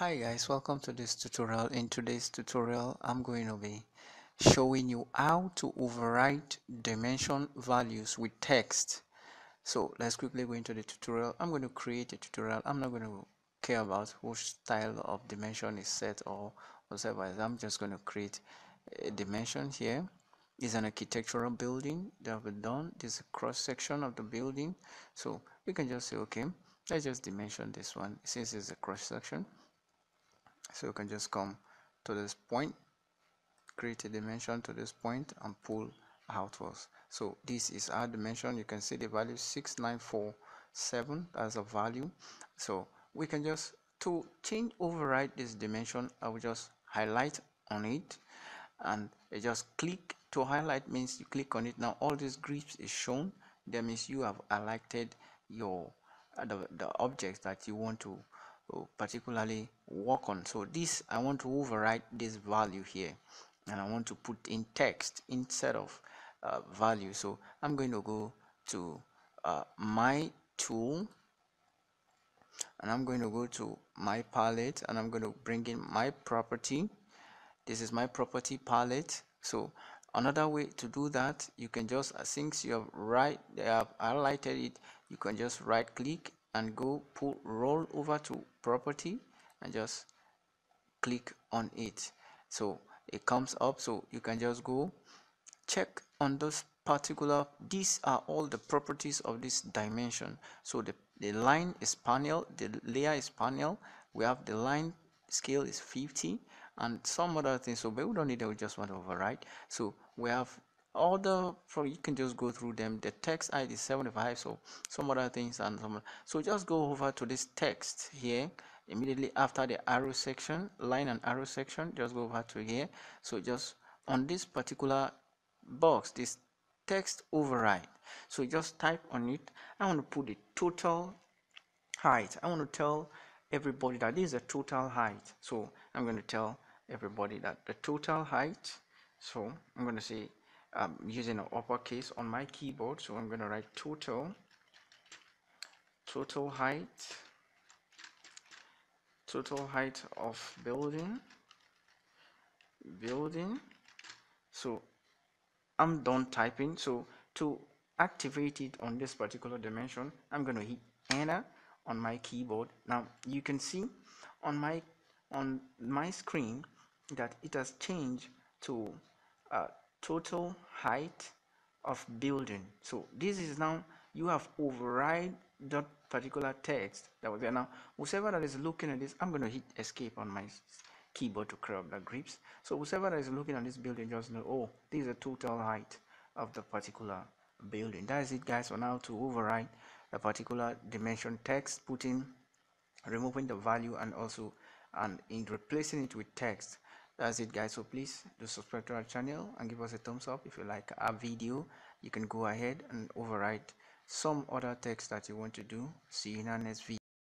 Hi guys, welcome to this tutorial. In today's tutorial, I'm going to be showing you how to overwrite dimension values with text. So let's quickly go into the tutorial. I'm going to create a tutorial. I'm not going to care about which style of dimension is set or whatever. I'm just going to create a dimension here. Is an architectural building that we've done. This is a cross section of the building. So we can just say, okay, let's just dimension this one since it's a cross section so you can just come to this point create a dimension to this point and pull outwards so this is our dimension. You can see the value 6947 as a value. So we can just to change override this dimension i will just highlight on it. And I just click. To highlight means you click on it. Now all these grips is shown. That means you have highlighted your uh, the, the objects that you want to particularly work on. So this I want to override this value here and I want to put in text instead of uh, value. So I'm going to go to uh, my tool and I'm going to go to my palette and I'm going to bring in my property. This is my property palette. So another way to do that you can just since you have right have highlighted it you can just right click and go pull roll over to property and just click on it. So it comes up. So you can just go check on those particular these are all the properties of this dimension. So the the line is panel the layer is panel. We have the line scale is 50 and some other things. So we don't need that we just want to override. So we have all the for you can just go through them the text id 75 so some other things and some so just go over to this text here immediately after the arrow section line and arrow section just go over to here. So just on this particular box this text override so just type on it. I want to put the total height. I want to tell everybody that this is a total height. So i'm going to tell everybody that the total height so i'm going to say I'm using an uppercase on my keyboard so I'm going to write total total height total height of building building. So I'm done typing. So to activate it on this particular dimension I'm going to hit enter on my keyboard. Now you can see on my on my screen that it has changed to uh, total height of building. So this is now you have override that particular text that was there. Now whoever that is looking at this i'm going to hit escape on my keyboard to clear up the grips. So whoever that is looking at this building just know oh this is the total height of the particular building. That is it guys. For now to override a particular dimension text putting removing the value and also and in replacing it with text that's it guys. So please do subscribe to our channel and give us a thumbs up. If you like our video you can go ahead and override some other text that you want to do. See you in our next video